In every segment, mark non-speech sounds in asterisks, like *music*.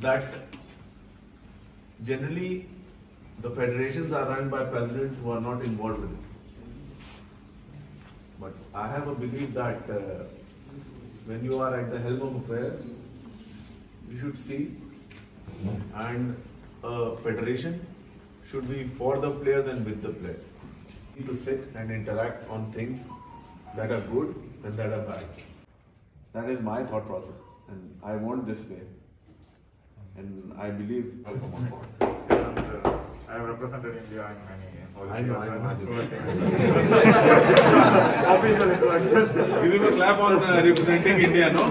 that generally the federations are run by presidents who are not involved in it. But I have a belief that uh, when you are at the helm of affairs, you should see and a federation should be for the players and with the players. You need to sit and interact on things that are good and that are bad. That is my thought process, and I want this way. And I believe. I have represented India in many I know, I know, I know. *laughs* Official introduction. Give him a clap on uh, representing India, no?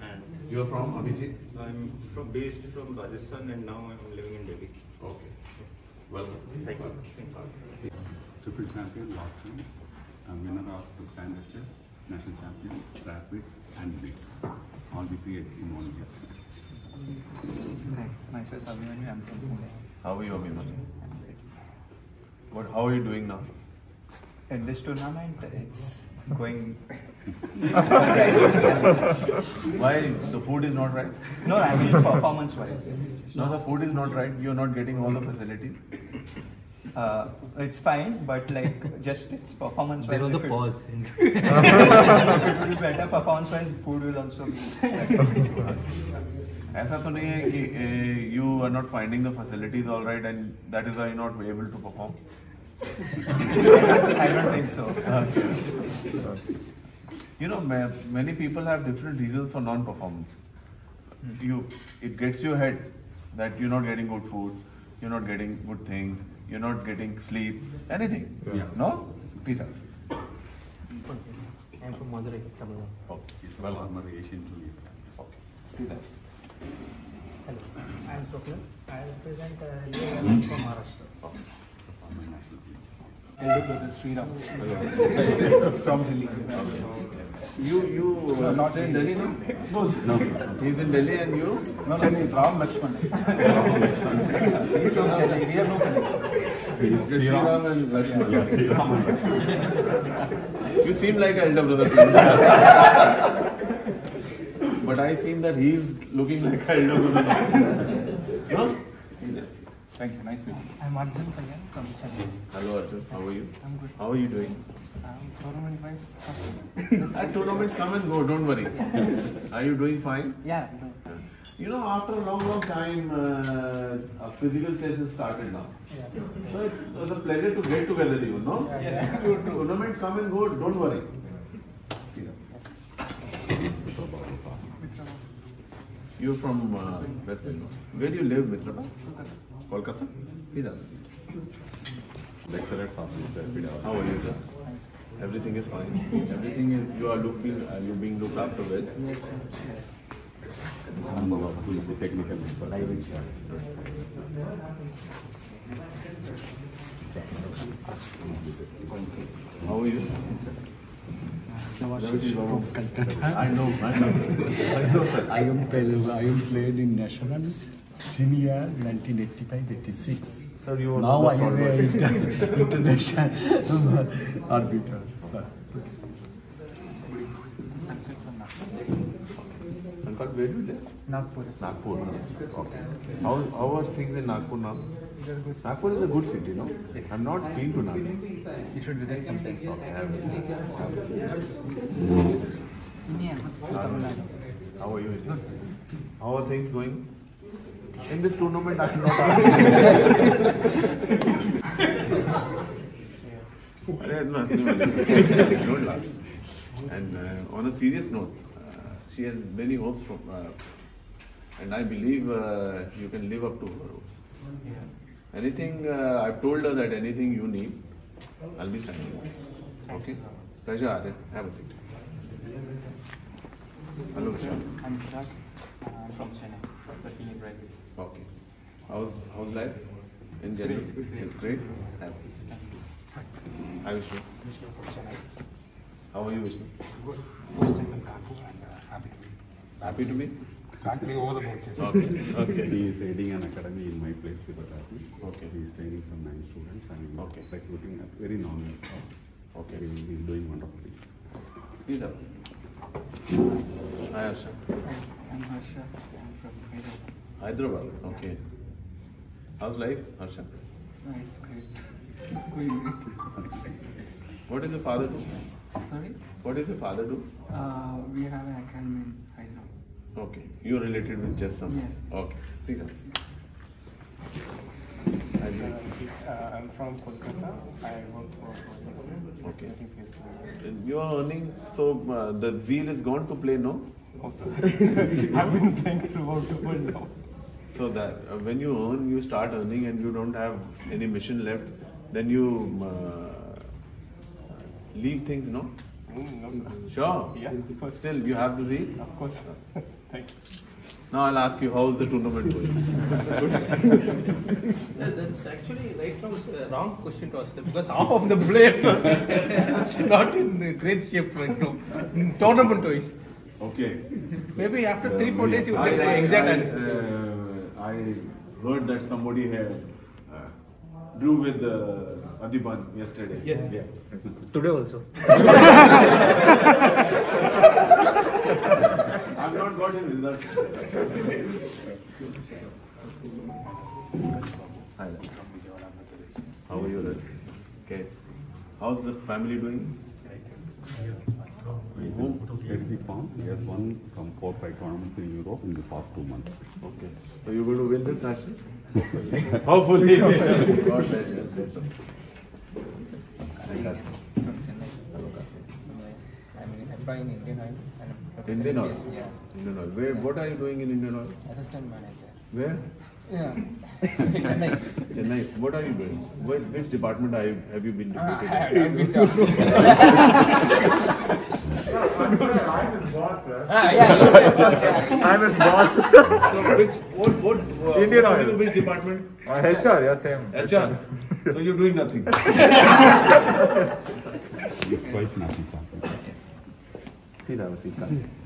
And You are from Abhijit? I'm from based from Rajasthan and now I'm living in Delhi. Okay. Welcome. Thank you. Thank you. triple champion last time, a winner of the standard chess, national champion, rapid and blitz. All we three in one year. Hi, myself Abhimanyu, I'm from Pune. How are you, Abhimanyu? What, how are you doing now? In this tournament, it's going. *laughs* Why the food is not right? No, I mean performance wise. No, the food is not right. You are not getting all the facilities. Uh, it's fine, but like just *laughs* it's performance wise. There was a pause. if it will be better performance wise, food will also be. ऐसा तो नहीं है कि you are not finding the facilities all right and that is why you're not able to perform. *laughs* I don't think so. You know, ma- many people have different reasons for non-performance. You, it gets your head that you're not getting good food, you're not getting good things, you're not getting sleep, anything. Yeah. No? Please ask. I'm from Madurai, Tamil Nadu. Okay. It's well armor Asian junior. Okay. Please ask. Hello, I'm Swapnil. I represent uh, UAE from Maharashtra. Okay. Former national team. Elder brother Sriram from Delhi. You, you uh, not in Delhi, no? No, He's in Delhi and you? Chennai, Ram Lakshman. *laughs* He's from Chennai. We have no connection. Sriram and Lakshman. You seem like an elder brother to me. but I seem that he's looking like an elder brother. no? Yes. Thank you. Nice meeting. I'm Arjun Kalyan from Chennai. Hello Arjun, how are you? I'm good. How are you doing? Um, tournament wise, *laughs* At tournaments come and go, don't worry. *laughs* Are you doing fine? yeah. You know, after a long, long time, uh, a physical chess has started now. Yeah. So it's, it's a pleasure to get together, you know? Yes. True, true. Tournaments come and go, don't worry. You're from uh, West Bengal. Where do you live, Mitrabha? Kolkata? Please have a seat. Lecturer How are you, sir? Everything is fine. Everything is, you are looking, uh, you're being looked after with. I'm a technical expert. How are you? I know, I know. I know, sir. I am played, I am played in national senior 1985-86. Sir, you are Now the I am a stalwart. inter- international *laughs* arbiter. Sir. Sankalp, where do you live? Nagpur. Nagpur. Okay. How, how are things in Nagpur now? Nagpur is a good city, no? I'm not been to Nagpur. You should visit sometime. Okay, I will. Indian, How are you? How are things going? In this tournament, I cannot argue. Don't laugh. And uh, on a serious note, uh, she has many hopes from, uh, and I believe uh, you can live up to her hopes. Anything, uh, I've told her that anything you need, I'll be signing. Okay? Pleasure, Arya. Have a seat. Hello, sir. I'm I'm uh, from Chennai working in railways. Okay. How's, how's life in general? It's great. Have a seat. Hi, Vishnu. Vishnu. How are you, Vishnu? Good. First time in Nagpur and uh, happy to be Happy to be? back all the matches. Okay. *laughs* Okay. He is heading an academy in my place, Sivatati. Okay. He is training some nine students and Okay. recruiting a very nominal staff. Okay. He is doing wonderfully. Please have a seat. Hi, Harsha. I'm from Hyderabad. Hyderabad. Okay. How's life, Harsha? Oh, it's great. *laughs* It's going great. What does your father do? Sorry? What does your father do? Uh, we have an academy in Hyderabad. Okay. You're related with chess some. Yes. Okay. Please answer. Uh, I'm from Kolkata. I work for Professor. Okay. Getting face to face. You are earning, so uh, the zeal is gone to play, no? Oh, *laughs* sir. I've been playing throughout the world now. So that uh, when you earn, you start earning and you don't have any mission left, then you uh, leave things, no? Mm, no, sir. Sure. Yeah, of course. Still, you have the zeal. Of course, sir. *laughs* Thank you. Now I'll ask you, how's the tournament going? *laughs* Sir, that's actually right from uh, wrong question to ask sir, because half of the players are not in great shape right now, tournament wise. Okay. Maybe after three, four days you will get the exact answer. uh, I heard that somebody had uh, drew with uh, Adhiban yesterday. Yes, yes. Today also. *laughs* I've not got his results. Hi. How are you? Okay. How's the family doing? Home at the farm, he has won some four five tournaments in Europe in the past two months. Okay. So you're going to win this national? *laughs* Hopefully. *laughs* God bless you. Bless you. from Chennai. I'm employed in Indian Oil. Indian Oil? Yeah, Indian Oil. Where, what are you doing in Indian Oil? assistant manager. Where? Yeah, *laughs* Chennai. Chennai. What are you doing? Which, which department are you, have you been Ah, I deputed have in? I've been to. I'm his boss, sir. Ah, yeah, you said- I'm his boss. So which, what, what, uh, Indian what are you, which department? Uh, HR, yeah, same. HR. So you're doing nothing. He is twice national champion. Please have a seat.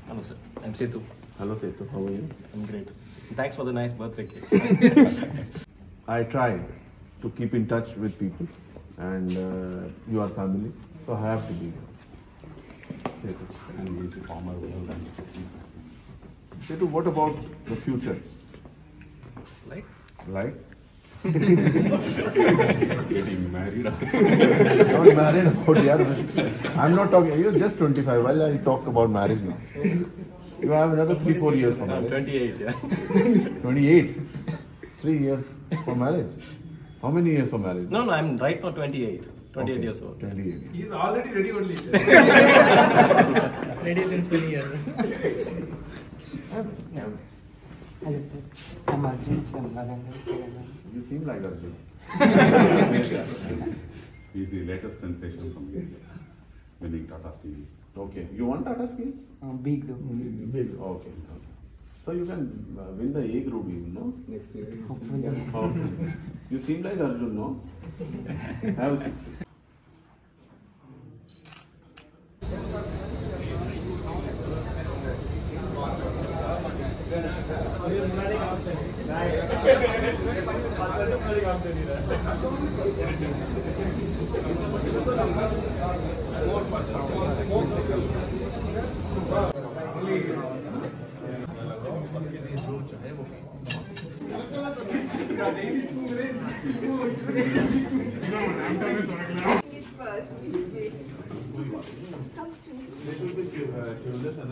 Hello, sir. I'm Setu. Hello, Setu. How are you? I'm great. Thanks for the nice birthday cake. I try to keep in touch with people and uh, you are family, so I have to be here. Setu. And he is a former world and Setu, what about the future? Like? Like? getting married. not married about yeah. I'm not talking, you're just 25. Well, I talk about marriage now. You have another three, four years for I'm marriage. 28, yeah. 28. Three years for marriage. How many years for marriage? No, no, I'm right now 28. 28 Okay, years old. 28. He's already ready only. *laughs* Ready since many years. Hello, sir. I'm Arjun from Nalanda, Kerala. You seem like Arjun. He is the latest sensation from India, winning Tata Steel. Okay. You want Tata Steel? Uh, big though. Big. Okay. okay. So you can uh, win the A group even, no? Next year. Hopefully. Okay. You seem like Arjun, no? Have Gracias.